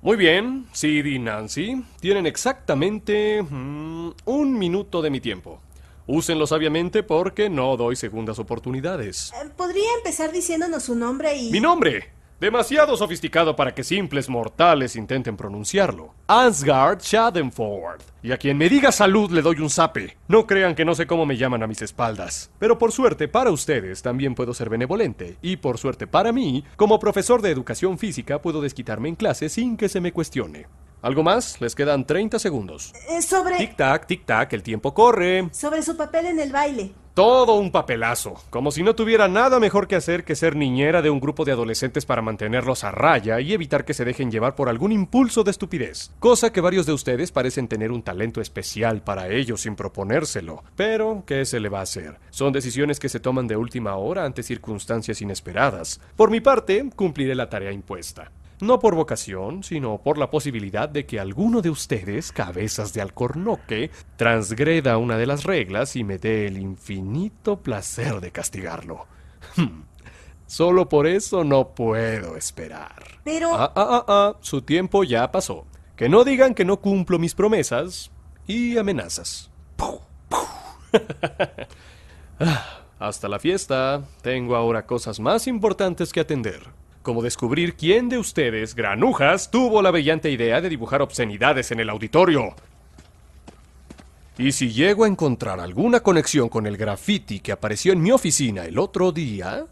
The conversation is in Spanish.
Muy bien, Sid y Nancy. Tienen exactamente mm, un minuto de mi tiempo. Úsenlo sabiamente porque no doy segundas oportunidades. Eh, ¿Podría empezar diciéndonos su nombre y... ¡Mi nombre! Demasiado sofisticado para que simples mortales intenten pronunciarlo. Ansgard Schadenford. Y a quien me diga salud le doy un zape. No crean que no sé cómo me llaman a mis espaldas. Pero por suerte para ustedes también puedo ser benevolente. Y por suerte para mí, como profesor de educación física puedo desquitarme en clase sin que se me cuestione. ¿Algo más? Les quedan 30 segundos. Eh, sobre... Tic-tac, tic-tac, el tiempo corre. Sobre su papel en el baile. Todo un papelazo, como si no tuviera nada mejor que hacer que ser niñera de un grupo de adolescentes para mantenerlos a raya y evitar que se dejen llevar por algún impulso de estupidez. Cosa que varios de ustedes parecen tener un talento especial para ello sin proponérselo. Pero, ¿qué se le va a hacer? Son decisiones que se toman de última hora ante circunstancias inesperadas. Por mi parte, cumpliré la tarea impuesta. No por vocación, sino por la posibilidad de que alguno de ustedes, cabezas de alcornoque, transgreda una de las reglas y me dé el infinito placer de castigarlo. Hmm. Solo por eso no puedo esperar. Pero... Ah, ah, ah, ah, su tiempo ya pasó. Que no digan que no cumplo mis promesas y amenazas. Ah, Hasta la fiesta. Tengo ahora cosas más importantes que atender como descubrir quién de ustedes, granujas, tuvo la brillante idea de dibujar obscenidades en el auditorio. Y si llego a encontrar alguna conexión con el graffiti que apareció en mi oficina el otro día,